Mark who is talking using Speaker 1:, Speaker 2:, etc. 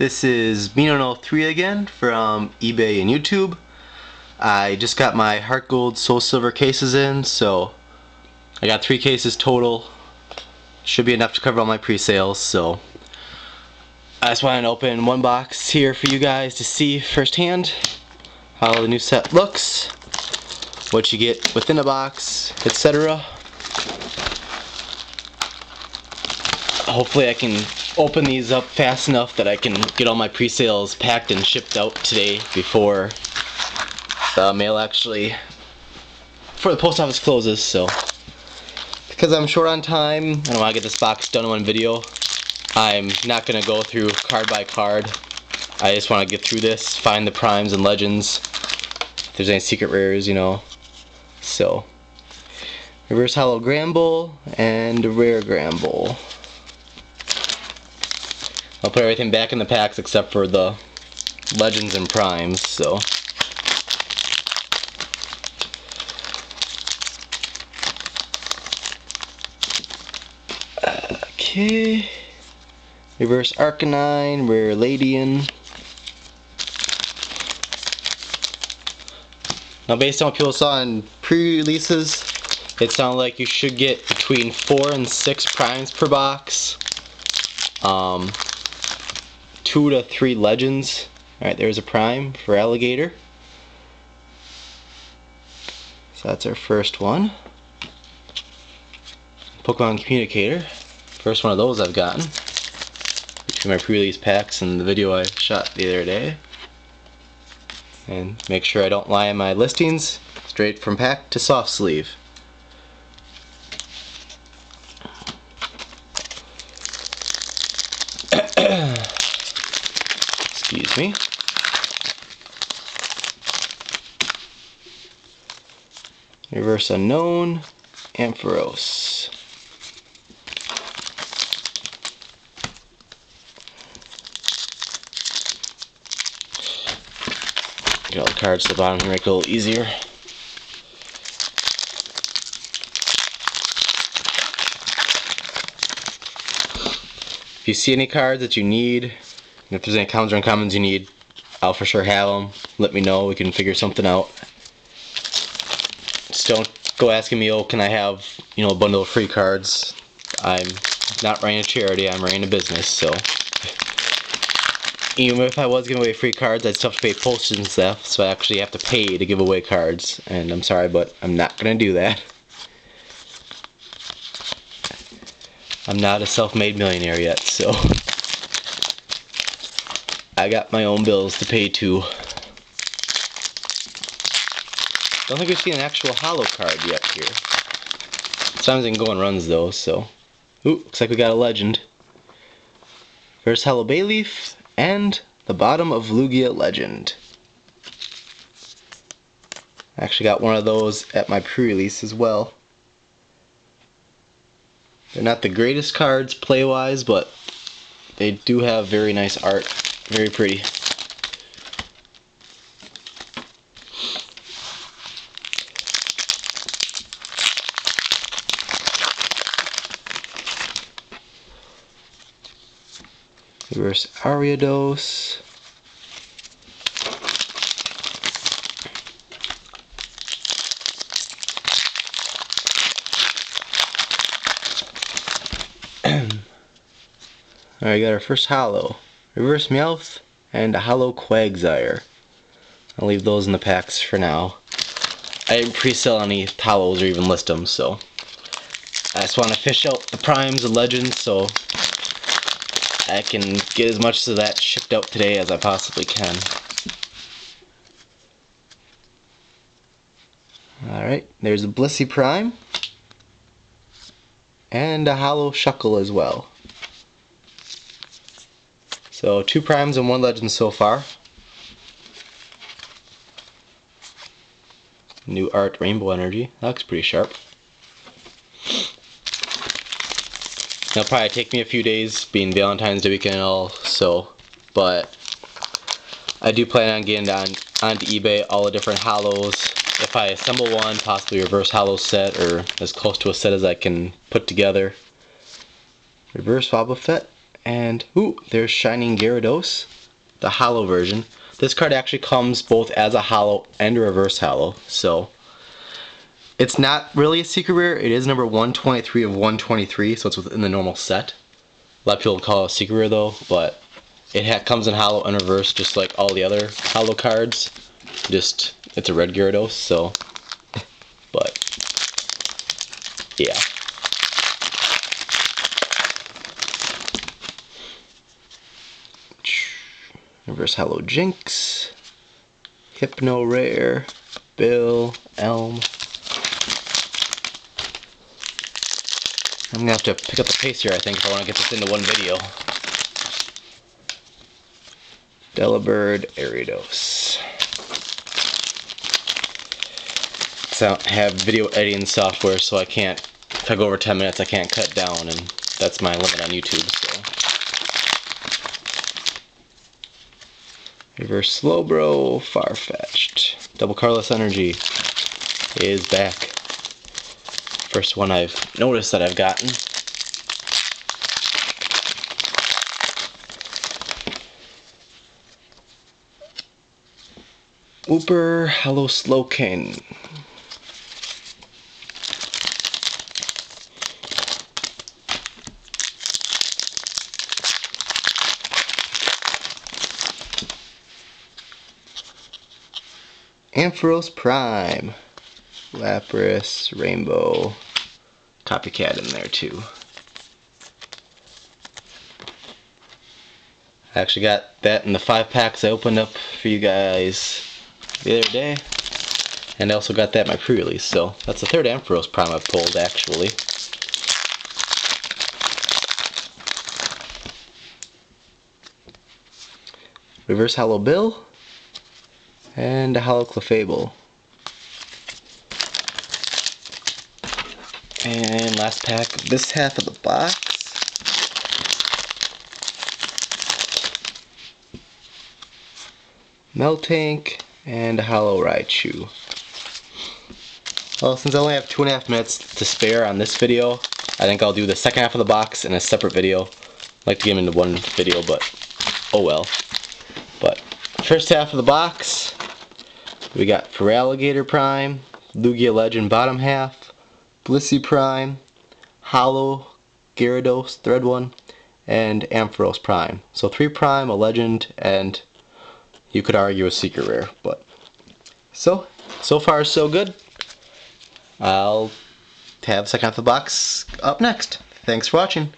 Speaker 1: This is menoknow3 again from eBay and YouTube. I just got my Heart Gold Soul Silver cases in, so I got three cases total. Should be enough to cover all my pre-sales, so I just wanted to open one box here for you guys to see firsthand how the new set looks, what you get within a box, etc. hopefully I can open these up fast enough that I can get all my pre-sales packed and shipped out today before the mail actually before the post office closes so. Because I'm short on time and I want to get this box done in one video. I'm not gonna go through card by card. I just want to get through this find the primes and legends if there's any secret rares you know. So reverse holo Granbull and rare Granbull I'll put everything back in the packs except for the legends and primes, so. Okay. Reverse Arcanine, Rare Ledian. Now based on what people saw in pre-releases, it sounded like you should get between 4 and 6 primes per box. Um, two to three legends. Alright, there's a prime Feraligatr. So that's our first one. Pokemon Communicator. First one of those I've gotten. Between my pre-release packs and the video I shot the other day. And make sure I don't lie in my listings. Straight from pack to soft sleeve. excuse me. Reverse Unown, Ampharos. Get all the cards to the bottom here, make it a little easier. If you see any cards that you need, and if there's any commons or uncommons you need, I'll for sure have them. Let me know. We can figure something out. Just don't go asking me, oh, can I have, you know, a bundle of free cards. I'm not running a charity. I'm running a business, so. Even if I was giving away free cards, I'd still have to pay postage and stuff, so I actually have to pay to give away cards. And I'm sorry, but I'm not going to do that. I'm not a self-made millionaire yet, so. I got my own bills to pay too. Don't think we've seen an actual holo card yet here. Sometimes I can go on runs though, so. Ooh, looks like we got a legend. First Holo Bayleef, and the bottom of Lugia Legend. I actually got one of those at my pre-release as well. They're not the greatest cards play-wise, but they do have very nice art very pretty. Reverse Ariados. Alright, got our first holo. Reverse Meowth, and a Holo Quagsire. I'll leave those in the packs for now. I didn't pre-sell any holos or even list them, so I just want to fish out the primes and legends so I can get as much of that shipped out today as I possibly can. Alright, there's a Blissey Prime and a Holo Shuckle as well. So two primes and one legend so far. New art rainbow energy. That looks pretty sharp. It'll probably take me a few days being Valentine's Day weekend and all, so, but I do plan on getting on onto eBay all the different holos. If I assemble one, possibly reverse holo set or as close to a set as I can put together. Reverse Wobbuffet And, ooh, there's Shining Gyarados, the holo version. This card actually comes both as a holo and a reverse holo, so it's not really a secret rare. It is number 123 of 123, so it's within the normal set. A lot of people call it a secret rare though, but it comes in holo and reverse just like all the other holo cards. Just, it's a red Gyarados, so, but, yeah. Reverse Holo Jynx, Hypno Rare, Bill, Elm. I'm gonna have to pick up the pace here, I think, if I want to get this into one video. Delibird Ariados. So I have video editing software, so I can't, if I go over 10 minutes, I can't cut down, and that's my limit on YouTube, so. Reverse Slowbro, Farfetch'd. Double Colorless Energy is back. First one I've noticed that I've gotten. Wooper Holo Slowking. Ampharos Prime. Lapras, Rainbow, Copycat in there too. I actually got that in the five packs I opened up for you guys the other day. And I also got that in my pre-release, so that's the third Ampharos Prime I've pulled actually. Reverse Holo Bill and a Holo Clefable. And last pack, this half of the box. Miltank and a Holo Raichu. Well, since I only have two and a half minutes to spare on this video, I think I'll do the second half of the box in a separate video. I'd like to get them into one video, but oh well. But first half of the box, we got Feraligatr Prime, Lugia Legend bottom half, Blissey Prime, Holo, Gyarados, thread one, and Ampharos Prime. So three Prime, a Legend, and you could argue a Secret Rare. But so, so far so good. I'll have second half of the box up next. Thanks for watching.